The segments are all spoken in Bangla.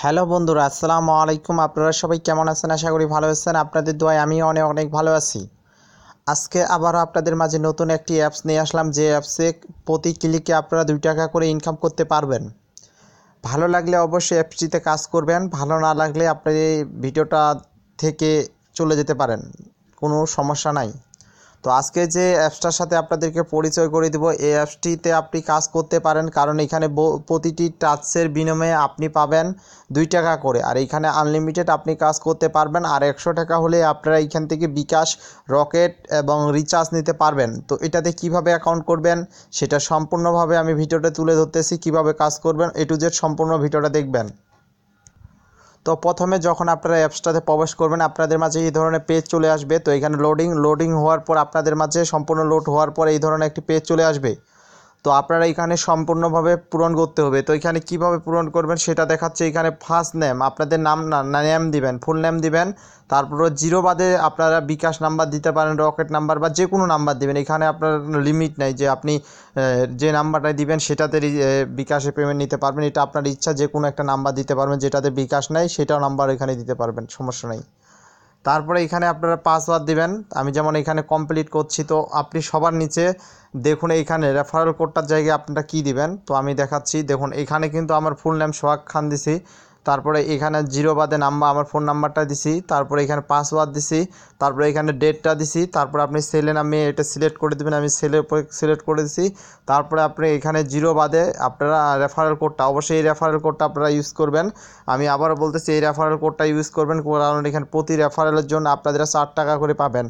হ্যালো বন্ধুরা, আসসালামু আলাইকুম। আপনারা সবাই কেমন আছেন? আশা করি ভালো আছেন। আপনাদের দোয়ায় আমি অনেক অনেক ভালো আছি। আজকে আবারও আপনাদের মাঝে নতুন একটি অ্যাপস নিয়ে আসলাম। যে অ্যাপসে প্রতি ক্লিকে আপনারা দুই টাকা করে ইনকাম করতে পারবেন। ভালো লাগলে অবশ্যই অ্যাপসটিতে কাজ করবেন। ভালো না লাগলে আপনি ভিডিওটা থেকে চলে যেতে পারেন। কোনো সমস্যা নাই। তো আজকে যে অ্যাপসটার সাথে আপনাদেরকে পরিচয় করে দেবো, এই অ্যাপসটিতে আপনি কাজ করতে পারেন। কারণ এখানে প্রতিটি টাচের বিনিময়ে আপনি পাবেন দুই টাকা করে। আর এইখানে আনলিমিটেড আপনি কাজ করতে পারবেন। আর একশো টাকা হলে আপনারা এইখান থেকে বিকাশ, রকেট এবং রিচার্জ নিতে পারবেন। তো এটাতে কীভাবে অ্যাকাউন্ট করবেন, সেটা সম্পূর্ণভাবে আমি ভিডিওটা তুলে ধরতেছি। কীভাবে কাজ করবেন এ টু জেড সম্পূর্ণ ভিডিওটা দেখবেন। তো প্রথমে যখন আপনারা অ্যাপসটাতে প্রবেশ করবেন, আপনাদের মাঝে এই ধরনের পেজ চলে আসবে। তো এখানে লোডিং লোডিং হওয়ার পর আপনাদের মাঝে সম্পূর্ণ লোড হওয়ার পর এই ধরনের একটি পেজ চলে আসবে। তো আপনারা এখানে সম্পূর্ণভাবে পূরণ করতে হবে। তো এখানে কীভাবে পূরণ করবেন সেটা দেখাচ্ছে এখানে ফার্স্ট নেম আপনাদের নাম না নেম দিবেন ফুল নেম দিবেন। তারপরে জিরো বাদে আপনারা বিকাশ নাম্বার দিতে পারেন রকেট নাম্বার বা যে কোনো নাম্বার দিবেন। এখানে আপনার লিমিট নাই যে আপনি যে নাম্বারটা দিবেন সেটাতে বিকাশে পেমেন্ট নিতে পারবেন। এটা আপনার ইচ্ছা যে কোনো একটা নাম্বার দিতে পারবেন যেটাতে বিকাশ নাই, সেটাও নাম্বার এখানে দিতে পারবেন, সমস্যা নেই। তারপরে এখানে আপনারা পাসওয়ার্ড দিবেন। আমি যেমন এখানে কমপ্লিট করছি, তো আপনি সবার নিচে দেখুন এইখানে রেফারেল কোডটার জায়গায় আপনারা কি দিবেন। তো আমি দেখাচ্ছি, দেখুন এখানে কিন্তু আমার ফুল নেম সোহাগ খান দিছি। তারপরে এখানে জিরো বাদে নাম্বার, আমার ফোন নাম্বারটা দিছি, তারপরে এখানে পাসওয়ার্ড দিছি, তারপরে এখানে ডেটটা দিছি, তারপরে আপনি সেলে নামে এটা সিলেক্ট করে দেবেন, আমি সেলের উপরে সিলেক্ট করে দিছি, তারপরে আপনি এখানে জিরো বাদে আপনারা রেফারেল কোডটা অবশ্যই এই রেফারেল কোডটা আপনারা ইউজ করবেন। আমি আবারও বলতেছি, এই রেফারেল কোডটা ইউজ করবেন, কারণ এখানে প্রতি রেফারেলের জন্য আপনারা চার টাকা করে পাবেন।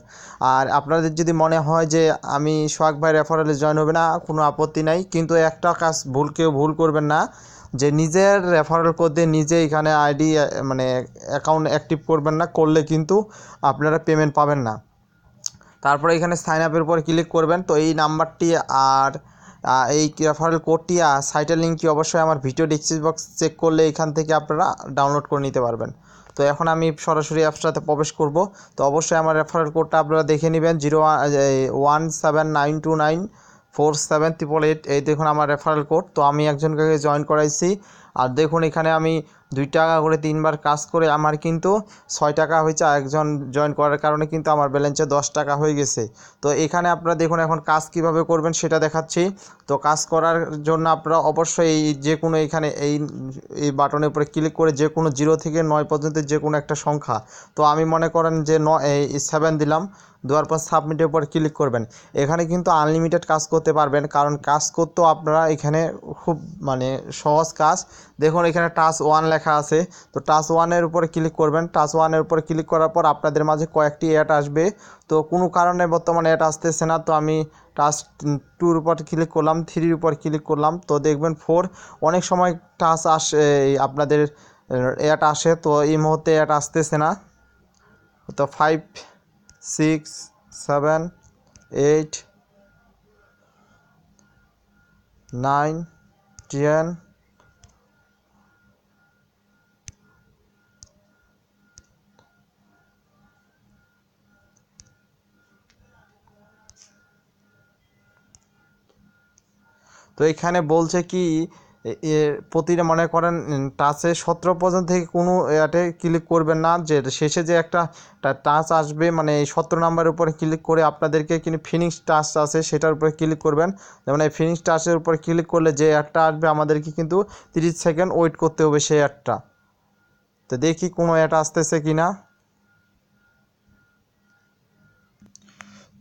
আর আপনাদের যদি মনে হয় যে আমি সোহাগ ভাই রেফারেলে জয়েন হবে না, কোনো আপত্তি নাই, কিন্তু একটা কাজ ভুল, কেউ ভুল করবেন না। যে নিজের রেফারেল কোড দিয়ে নিজে এখানে আইডি মানে অ্যাকাউন্ট অ্যাক্টিভ করবেন না, করলে কিন্তু আপনারা পেমেন্ট পাবেন না। তারপরে এখানে সাইন আপের উপর ক্লিক করবেন। তো এই নাম্বারটি আর এই রেফারেল কোডটি আর সাইটের লিঙ্কটি অবশ্যই আমার ভিডিও ডিসক্রিপশন বক্স চেক করলে এখান থেকে আপনারা ডাউনলোড করে নিতে পারবেন। তো এখন আমি সরাসরি অ্যাপসটাতে প্রবেশ করব। তো অবশ্যই আমার রেফারেল কোডটা আপনারা দেখে নেবেন। Zero one seven nine two nine four seven triple eight এই দেখুন আমার রেফারেল কোড তো আমি একজনকে জয়েন করাইছি। আর দেখুন এখানে আমি দুই টাকা করে তিনবার কাজ করে আমার কিন্তু ছয় টাকা হয়েছে একজন জয়েন করার কারণে কিন্তু আমার ব্যালেন্সে দশ টাকা হয়ে গেছে। তো এখানে আপনারা দেখুন এখন কাজ কীভাবে করবেন সেটা দেখাচ্ছি। তো কাজ করার জন্য আপনারা অবশ্যই এই যে কোনো এখানে এই এই বাটনের উপরে ক্লিক করে যে কোনো জিরো থেকে নয় পর্যন্ত যে কোনো একটা সংখ্যা। তো আমি মনে করেন যে ন, এই সেভেন দিলাম, দেওয়ার পর সাবমিটের উপর ক্লিক করবেন। এখানে কিন্তু আনলিমিটেড কাজ করতে পারবেন, কারণ কাজ করতেও আপনারা এখানে খুব মানে সহজ কাজ। দেখুন এখানে টাচ ওয়ান আছে। তো টাচ ওয়ানের উপরে ক্লিক করবেন। টাচ ওয়ানের উপরে ক্লিক করার পর আপনাদের মাঝে কয়েকটি অ্যাড আসবে। তো কোনো কারণে বর্তমানে অ্যাড আসতেছে না। তো আমি টাচ টুর উপর ক্লিক করলাম থ্রির উপর ক্লিক করলাম। তো দেখবেন ফোর অনেক সময় টাচ আসে আপনাদের অ্যাড আসে। তো এই মুহূর্তে অ্যাড আসতেছে না। তো five six seven eight nine ten তো এখানে বলছে কি প্রতিটা মনে করেন টাচে সতেরো পর্যন্ত থেকে কোনো ইয়াতে ক্লিক করবেন না। যে, শেষে যে একটা টাচ আসবে মানে এই সতেরো নাম্বারের উপরে ক্লিক করে আপনাদেরকে কিন্তু ফিনিক্স টাচ আছে, সেটার উপরে ক্লিক করবেন। যেমন এই ফিনিক্স টাচের উপরে ক্লিক করলে যে অ্যাডটা আসবে, আমাদেরকে কিন্তু তিরিশ সেকেন্ড ওয়েট করতে হবে সেই অ্যাডটা তো দেখি কোনো অ্যাড আসতেছে কি না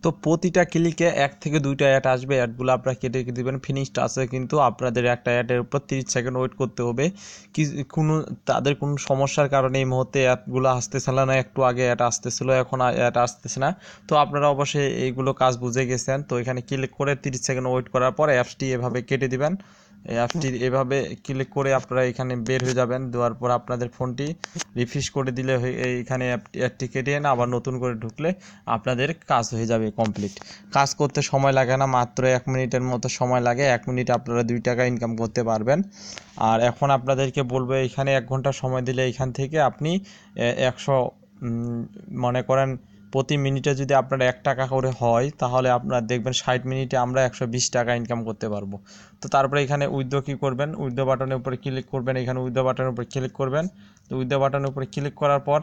তো প্রতিটা ক্লিকে এক থেকে দুইটা অ্যাড আসবে অ্যাডগুলো আপনারা কেটে কেটে দেবেন। ফিনিশড আছে কিন্তু আপনাদের একটা অ্যাডের উপর তিরিশ সেকেন্ড ওয়েট করতে হবে। কি, কোনো, তাদের কোনো সমস্যার কারণে এই মুহূর্তে অ্যাডগুলো আসতেছিল না একটু আগে অ্যাড আসতেছিল, এখন অ্যাড আসতেছে না। তো আপনারা অবশ্যই এইগুলো কাজ বুঝে গেছেন। তো এখানে ক্লিক করে তিরিশ সেকেন্ড ওয়েট করার পর অ্যাপসটি এভাবে কেটে দিবেন। অ্যাপটি এভাবে ক্লিক করে আপনারা এখানে বের হয়ে যাবেন। দেওয়ার পর আপনাদের ফোনটি রিফ্রেশ করে দিলে এইখানে অ্যাপটি কেটে আবার নতুন করে ঢুকলে আপনাদের কাজ হয়ে যাবে। কমপ্লিট কাজ করতে সময় লাগে না, মাত্র এক মিনিটের মতো সময় লাগে, এক মিনিট আপনারা দুই টাকা ইনকাম করতে পারবেন। আর এখন আপনাদেরকে বলব, এখানে এক ঘণ্টা সময় দিলে এখান থেকে আপনি একশো মনে করেন প্রতি মিনিটে যদি আপনার এক টাকা করে হয়, তাহলে আপনার দেখবেন ষাট মিনিটে আমরা একশো বিশ টাকা ইনকাম করতে পারব। তো তারপরে এখানে উইথড্র কী করবেন? উইথড্র বাটনের উপরে ক্লিক করবেন। এখানে উইথড্র বাটনের উপরে ক্লিক করবেন। তো উইথড্র বাটনের উপরে ক্লিক করার পর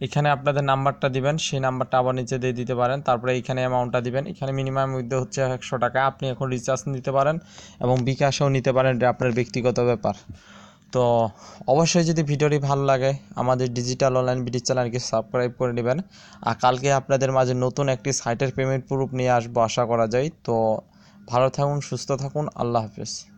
এখানে আপনাদের নাম্বারটা দিবেন, সেই নাম্বারটা আবার নিচে দিয়ে দিতে পারেন। তারপরে এখানে অ্যামাউন্টটা দিবেন। এখানে মিনিমাম মধ্যে হচ্ছে একশো টাকা। আপনি এখন রিচার্জ নিতে পারেন এবং বিকাশেও নিতে পারেন। এটা আপনার ব্যক্তিগত ব্যাপার। তো অবশ্যই যদি ভিডিওটি ভালো লাগে, আমাদের ডিজিটাল অনলাইন বিডি চ্যানেলকে সাবস্ক্রাইব করে নেবেন। আর কালকে আপনাদের মাঝে নতুন একটি সাইটের পেমেন্ট প্রুফ নিয়ে আসব, আশা করা যায়। তো ভালো থাকুন, সুস্থ থাকুন। আল্লাহ হাফেজ।